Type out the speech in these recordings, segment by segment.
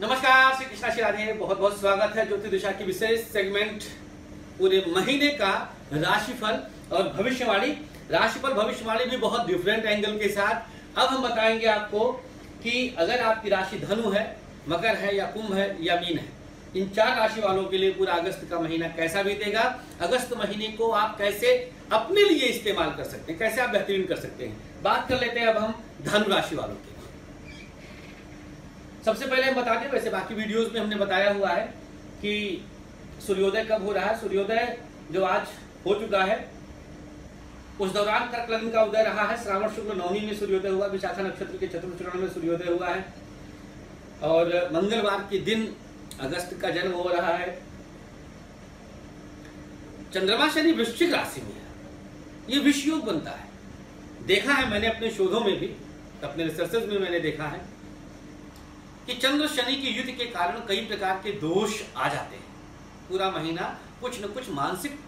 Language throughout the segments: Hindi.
नमस्कार, श्री कृष्णा श्री राधे बहुत बहुत स्वागत है ज्योति दिशा की विशेष सेगमेंट पूरे महीने का राशिफल और भविष्यवाणी। राशिफल, भविष्यवाणी भी बहुत डिफरेंट एंगल के साथ। अब हम बताएँगे आपको कि अगर आपकी राशि धनु है, मकर है या कुंभ है या मीन है, इन चार राशि वालों के लिए पूरा अगस्त का महीना कैसा बीतेगा, अगस्त महीने को आप कैसे अपने लिए इस्तेमाल कर सकते हैं, कैसे आप बेहतरीन कर सकते हैं। बात कर लेते हैं अब हम धनु राशि वालों के। सबसे पहले हम बता दें वैसे बाकी वीडियोस में हमने बताया हुआ है कि सूर्योदय कब हो रहा है। सूर्योदय जो आज हो चुका है, उस दौरान कर्क लग्न का उदय रहा है। श्रावण शुक्ल नवमी में सूर्योदय हुआ, विशाखा नक्षत्र के चतुर्थ चरण में सूर्योदय हुआ है। और मंगलवार के दिन अगस्त का जन्म हो रहा है। चंद्रमा शनि वृश्चिक राशि में है। ये विषयोग बनता है। देखा है मैंने अपने शोधों में भी, अपने रिसर्चेज में मैंने देखा है। कि चंद्र शनि के युद्ध के कारण कई प्रकार के दोष आ जाते हैं। पूरा महीना कुछ न कुछ मानसिक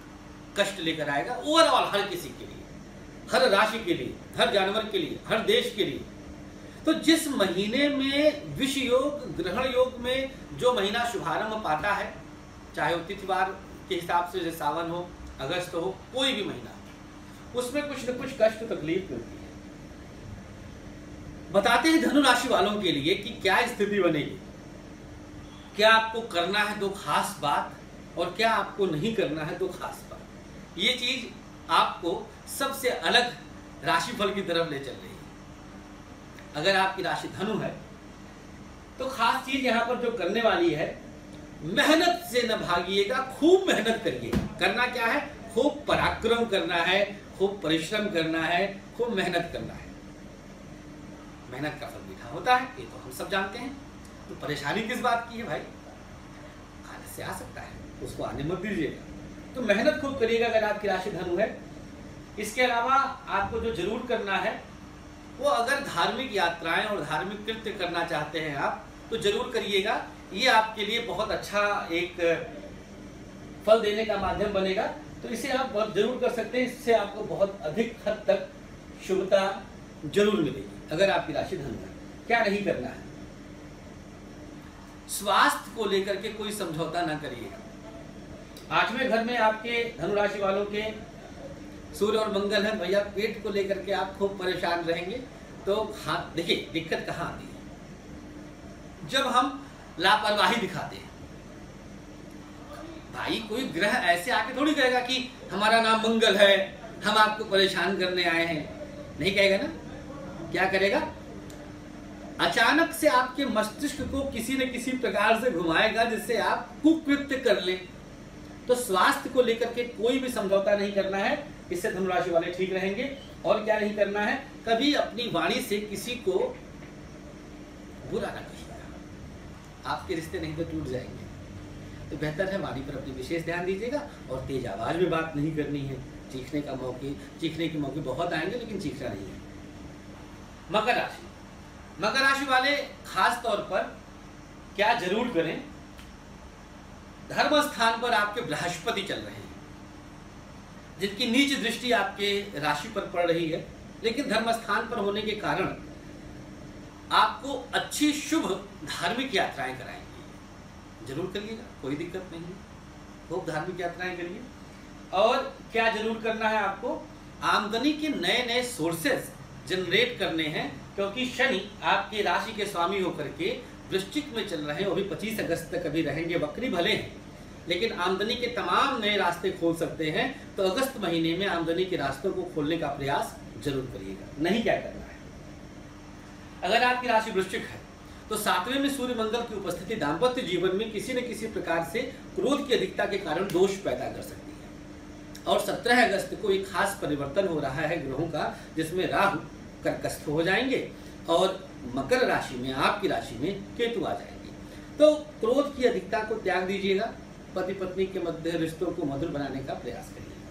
कष्ट लेकर आएगा ओवरऑल हर किसी के लिए, हर राशि के लिए, हर जानवर के लिए, हर देश के लिए। तो जिस महीने में विष योग, ग्रहण योग में जो महीना शुभारंभ पाता है, चाहे वो तिथिवार के हिसाब से, जैसे सावन हो, अगस्त हो, कोई भी महीना, उसमें कुछ न कुछ कष्ट, तकलीफ़ मिलती है। बताते हैं धनु राशि वालों के लिए कि क्या स्थिति बनेगी। क्या आपको करना है दो खास बात और क्या आपको नहीं करना है दो खास बात। ये चीज़ आपको सबसे अलग राशिफल की तरफ़ ले चल रही है। अगर आपकी राशि धनु है तो खास चीज़ यहाँ पर जो करने वाली है, मेहनत से न भागिएगा, खूब मेहनत करिएगा करना क्या है? खूब पराक्रम करना है, खूब परिश्रम करना है, खूब मेहनत करना है। मेहनत का फल मीठा होता है, ये तो हम सब जानते हैं। तो परेशानी किस बात की है भाई? आने से आ सकता है, उसको आने मत दीजिएगा। तो मेहनत खूब करिएगा अगर आपकी राशि धनु है। इसके अलावा आपको जो ज़रूर करना है, वो अगर धार्मिक यात्राएँ और धार्मिक कृत्य करना चाहते हैं आप तो ज़रूर करिएगा। ये आपके लिए बहुत अच्छा एक फल देने का माध्यम बनेगा। तो इसे आप बहुत ज़रूर कर सकते हैं, इससे आपको बहुत अधिक हद तक शुभता ज़रूर मिलेगी। अगर आपकी राशि धन है क्या नहीं करना है? स्वास्थ्य को लेकर के कोई समझौता ना करिएगा आठवें घर में आपके धनुराशि वालों के सूर्य और मंगल है भैया पेट को लेकर के आप खूब परेशान रहेंगे। तो हाँ देखिए दिक्कत कहाँ आती है? जब हम लापरवाही दिखाते हैं भाई कोई ग्रह ऐसे आके थोड़ी कहेगा कि हमारा नाम मंगल है हम आपको परेशान करने आए हैं। नहीं कहेगा ना? क्या करेगा? अचानक से आपके मस्तिष्क को किसी न किसी प्रकार से घुमाएगा जिससे आप कुकृत्य कर ले। तो स्वास्थ्य को लेकर के कोई भी समझौता नहीं करना है। इससे धनुराशि वाले ठीक रहेंगे। और क्या नहीं करना है? कभी अपनी वाणी से किसी को बुरा ना कहिएगा। आपके रिश्ते नहीं तो टूट जाएँगे। तो बेहतर है वाणी पर अपनी विशेष ध्यान दीजिएगा और तेज आवाज़ में बात नहीं करनी है। चीखने का मौके चीखने के मौके बहुत आएँगे, लेकिन चीखना नहीं है। मकर राशि। मकर राशि वाले खास तौर पर क्या ज़रूर करें? धर्म स्थान पर आपके बृहस्पति चल रहे हैं, जिनकी नीच दृष्टि आपके राशि पर पड़ रही है, लेकिन धर्म स्थान पर होने के कारण आपको अच्छी शुभ धार्मिक यात्राएँ कराएँगी। ज़रूर करिएगा, कोई दिक्कत नहीं है। खूब धार्मिक यात्राएँ करिए। और क्या ज़रूर करना है आपको? आमदनी के नए नए सोर्सेस जनरेट करने हैं, क्योंकि शनि आपकी राशि के स्वामी होकर के वृश्चिक में चल रहे हैं, वो भी पच्चीस अगस्त तक अभी रहेंगे, वक्री भले हैं। लेकिन आमदनी के तमाम नए रास्ते खोल सकते हैं तो अगस्त महीने में आमदनी के रास्तों को खोलने का प्रयास ज़रूर करिएगा। नहीं क्या करना है? अगर आपकी राशि वृश्चिक है तो सातवें में सूर्य मंगल की उपस्थिति दाम्पत्य जीवन में किसी न किसी प्रकार से क्रोध की अधिकता के कारण दोष पैदा कर सकती है। और 17 अगस्त को एक खास परिवर्तन हो रहा है ग्रहों का, जिसमें राहु कर्कस्थ हो जाएँगे और मकर राशि में, आपकी राशि में केतु आ जाएँगे। तो क्रोध की अधिकता को त्याग दीजिएगा पति पत्नी के मध्य रिश्तों को मधुर बनाने का प्रयास करिएगा।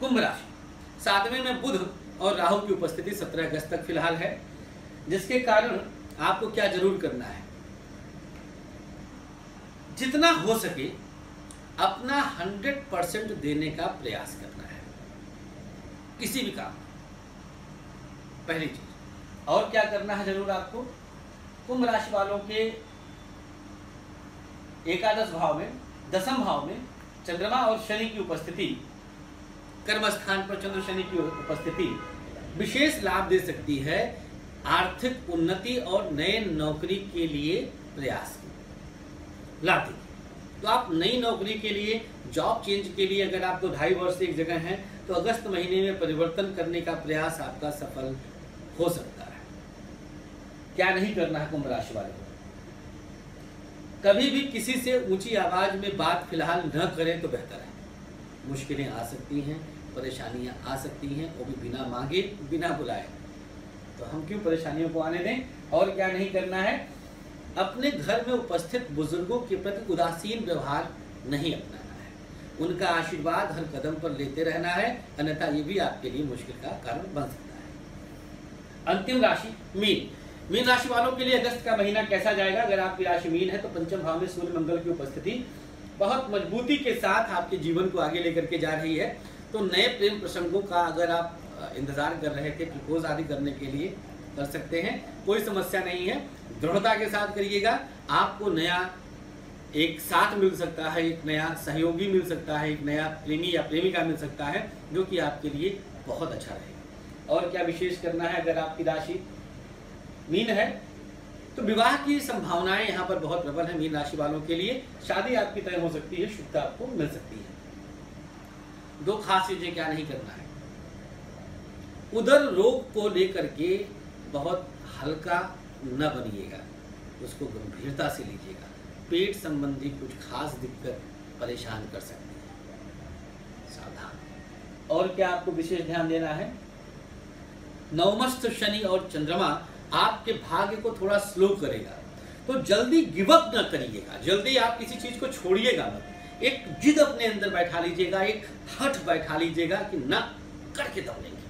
कुंभ राशि, सातवें में बुध और राहु की उपस्थिति सत्रह अगस्त तक फ़िलहाल है, जिसके कारण आपको क्या ज़रूर करना है? जितना हो सके अपना हंड्रेड परसेंट देने का प्रयास करना है। किसी भी काम पहली चीज़। और क्या करना है ज़रूर आपको? कुंभ राशि वालों के एकादश भाव में, दसम भाव में चंद्रमा और शनि की उपस्थिति कर्म स्थान पर चंद्र शनि की उपस्थिति विशेष लाभ दे सकती है आर्थिक उन्नति और नए नौकरी के लिए प्रयास लाती तो आप नई नौकरी के लिए जॉब चेंज के लिए अगर आप दो ढाई वर्ष एक जगह हैं तो अगस्त महीने में परिवर्तन करने का प्रयास आपका सफल हो सकता है। क्या नहीं करना है कुंभ राशि वाले को? कभी भी किसी से ऊँची आवाज़ में बात फ़िलहाल न करें तो बेहतर है। मुश्किलें आ सकती हैं, परेशानियाँ आ सकती हैं, वो भी बिना मांगे, बिना बुलाए। तो हम क्यों परेशानियों को आने दें? और क्या नहीं करना है? अपने घर में उपस्थित बुज़ुर्गों के प्रति उदासीन व्यवहार नहीं अपनाना है। उनका आशीर्वाद हर कदम पर लेते रहना है, अन्यथा ये भी आपके लिए मुश्किल का कारण बन सकता है। अंतिम राशि मीन। मीन राशि वालों के लिए अगस्त का महीना कैसा जाएगा? अगर आपकी राशि मीन है तो पंचम भाव में सूर्य मंगल की उपस्थिति बहुत मजबूती के साथ आपके जीवन को आगे लेकर के जा रही है। तो नए प्रेम प्रसंगों का अगर आप इंतज़ार कर रहे थे, प्रपोज आदि करने के लिए कर सकते हैं। कोई समस्या नहीं है। दृढ़ता के साथ करिएगा। आपको नया एक साथ मिल सकता है, एक नया सहयोगी मिल सकता है, एक नया प्रेमी या प्रेमिका मिल सकता है, जो कि आपके लिए बहुत अच्छा रहेगा। और क्या विशेष करना है अगर आपकी राशि मीन है? तो विवाह की संभावनाएँ यहाँ पर बहुत प्रबल है मीन राशि वालों के लिए। शादी आपकी तय हो सकती है शुभता आपको मिल सकती है। दो खास चीज़ें क्या नहीं करना है? उधर रोग को लेकर के बहुत हल्का न बनिएगा, उसको गंभीरता से लीजिएगा। पेट संबंधी कुछ खास दिक्कत परेशान कर सकती है। सावधान। और क्या आपको विशेष ध्यान देना है? नवमस्त शनि और चंद्रमा आपके भाग्य को थोड़ा स्लो करेगा। तो जल्दी गिवअप न करिएगा। जल्दी आप किसी चीज़ को छोड़िएगा मत। एक जिद अपने अंदर बैठा लीजिएगा, एक हट बैठा लीजिएगा कि ना करके दम लेंगे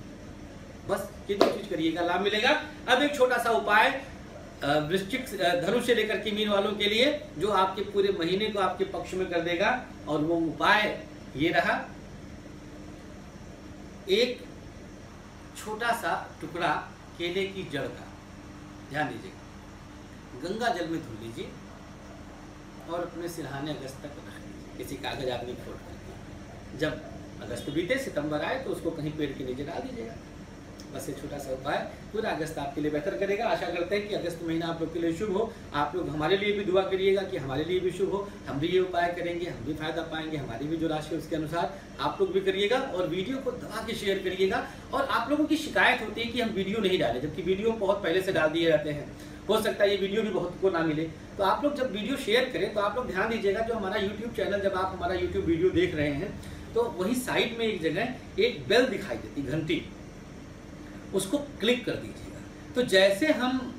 बस ये दो चीज़ करिएगा, लाभ मिलेगा। अब एक छोटा सा उपाय वृश्चिक धनु से लेकर के मीन वालों के लिए, जो आपके पूरे महीने को आपके पक्ष में कर देगा। और वो उपाय ये रहा, एक छोटा सा टुकड़ा केले की जड़ का। ध्यान दीजिएगा गंगा जल में धुल लीजिए और अपने सिरहाने अगस्त तक रख लीजिए। किसी कागज़ आदमी फोड़ करके। जब अगस्त बीते, सितंबर आए तो उसको कहीं पेड़ के नीचे डाल दीजिएगा। बस एक छोटा सा उपाय। पूरा अगस्त आपके लिए बेहतर करेगा। आशा करते हैं कि अगस्त महीना आप लोग के लिए शुभ हो। आप लोग हमारे लिए भी दुआ करिएगा कि हमारे लिए भी शुभ हो। हम भी ये उपाय करेंगे, हम भी फ़ायदा पाएँगे, हमारी भी जो राशि है उसके अनुसार आप लोग भी करिएगा और वीडियो को दबा के शेयर करिएगा। और आप लोगों की शिकायत होती है कि हम वीडियो नहीं डालें, जबकि वीडियो बहुत पहले से डाल दिए जाते हैं। हो सकता है ये वीडियो भी बहुत को ना मिले। तो आप लोग जब वीडियो शेयर करें तो आप लोग ध्यान दीजिएगा, जो हमारा यूट्यूब चैनल जब आप हमारा यूट्यूब वीडियो देख रहे हैं तो वही साइड में एक जगह एक बेल दिखाई देती, घंटी। उसको क्लिक कर दीजिएगा। तो जैसे हम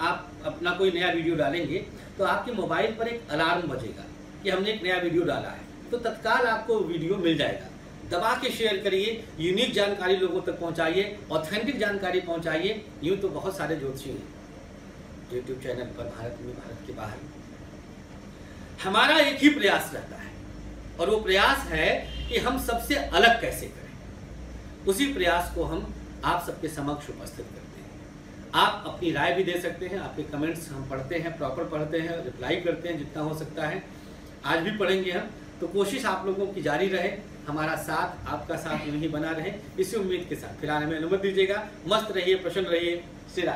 आप अपना कोई नया वीडियो डालेंगे तो आपके मोबाइल पर एक अलार्म बजेगा कि हमने एक नया वीडियो डाला है। तो तत्काल आपको वीडियो मिल जाएगा। दबा के शेयर करिए यूनिक जानकारी लोगों तक पहुंचाइए ऑथेंटिक जानकारी पहुंचाइए। यूँ तो बहुत सारे ज्योतिषी हैं। यूट्यूब चैनल पर, भारत में, भारत के बाहर। हमारा एक ही प्रयास रहता है, और वो प्रयास है कि हम सबसे अलग कैसे करें। उसी प्रयास को हम आप सबके समक्ष उपस्थित करते हैं। आप अपनी राय भी दे सकते हैं, आपके कमेंट्स हम पढ़ते हैं प्रॉपर पढ़ते हैं रिप्लाई करते हैं, जितना हो सकता है। आज भी पढ़ेंगे हम तो कोशिश आप लोगों की जारी रहे, हमारा साथ, आपका साथ नहीं बना रहे। इसी उम्मीद के साथ, फ़िलहाल हमें अनुमति दीजिएगा। मस्त रहिए, प्रसन्न रहिए सिरा